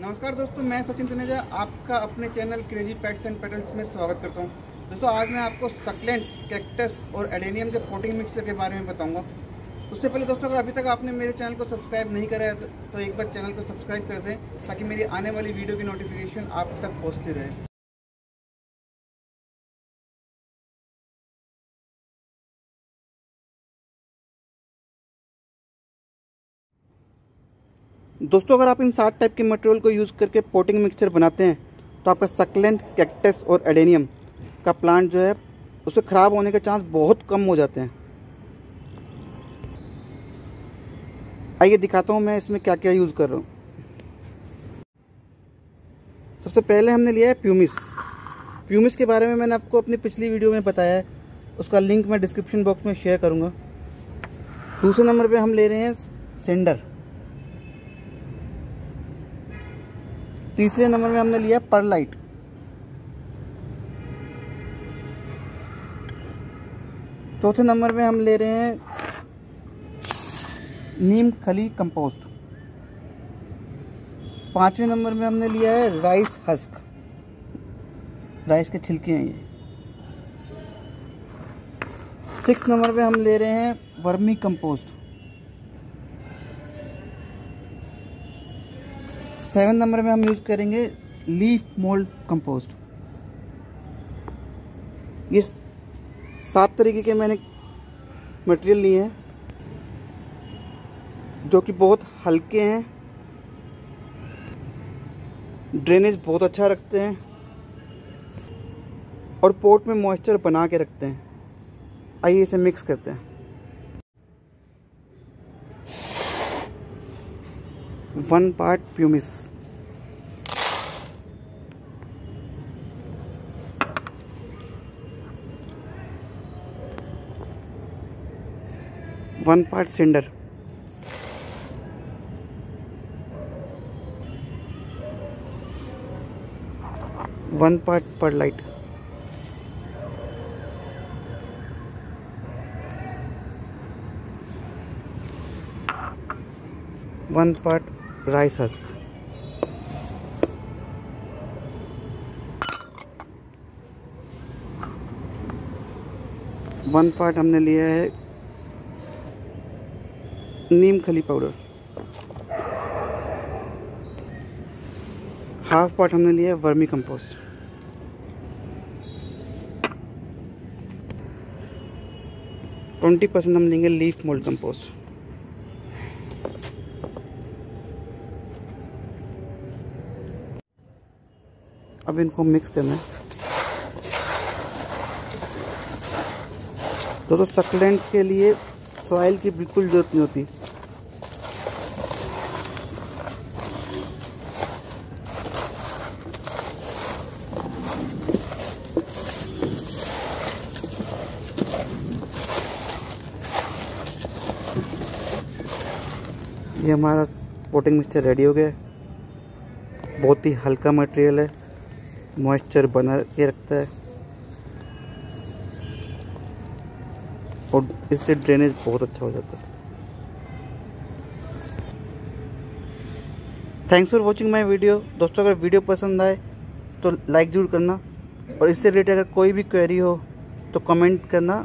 नमस्कार दोस्तों मैं सचिन तनेजा आपका अपने channel crazy pets and petals में स्वागत करता हूँ। दोस्तों आज मैं आपको सकलेंट्स कैक्टस और एडेनियम के पोटिंग मिक्सचर के बारे में बताऊँगा। उससे पहले दोस्तों अगर अभी तक आपने मेरे चैनल को सब्सक्राइब नहीं करा है तो, तो एक बार चैनल को सब्सक्राइब कर दें ताकि मेरी आने वाली वीडियो की नोटिफिकेशन आप तक पहुँचती रहे। दोस्तों, अगर आप इन सात टाइप के मटेरियल को यूज़ करके पोटिंग मिक्सचर बनाते हैं तो आपका सकलेंट कैक्टस और एडेनियम का प्लांट जो है उसके ख़राब होने के चांस बहुत कम हो जाते हैं। आइए दिखाता हूँ मैं इसमें क्या क्या यूज़ कर रहा हूँ। सबसे पहले हमने लिया है प्यूमिस प्यूमिस के बारे में मैंने आपको अपनी पिछली वीडियो में बताया है, उसका लिंक मैं डिस्क्रिप्शन बॉक्स में शेयर करूँगा। दूसरे नंबर पे हम ले रहे हैं सेंडर तीसरे नंबर में हमने लिया पर लाइट। चौथे नंबर में हम ले रहे हैं नीम खली कंपोस्ट। पाँचवें नंबर में हमने लिया है राइस हस्क। राइस के छिलके हैं ये। सिक्स नंबर पे हम ले रहे हैं वर्मी कंपोस्ट। सेवन नंबर में हम यूज़ करेंगे लीफ मोल्ड कंपोस्ट। ये सात तरीके के मैंने मटेरियल लिए हैं, जो कि बहुत हल्के हैं। ड्रेनेज बहुत अच्छा रखते हैं और पोट में मॉइस्चर बना के रखते हैं। आइए इसे मिक्स करते हैं। One part pumice. One part cinder. One part perlite. One part rice husk. One part हमने लिया है नीम खली पाउडर। हाफ़ पार्ट हमने लिया है वर्मी कंपोस्ट। ट्वेंटी परसेंट हम लेंगे लीफ मोल्ड कंपोस्ट। अब इनको मिक्स करना है। दोस्तों सक्लेंट्स के लिए सॉइल की बिल्कुल ज़रूरत नहीं होती। ये हमारा पोटिंग मिक्सचर रेडी हो गया बहुत ही हल्का मटेरियल है। मॉइस्चर बना के रखता है। और इससे ड्रेनेज बहुत अच्छा हो जाता है। Thanks for watching my video दोस्तों, अगर वीडियो पसंद आए तो लाइक ज़रूर करना। और इससे रिलेटेड अगर कोई भी क्वेरी हो तो कमेंट करना।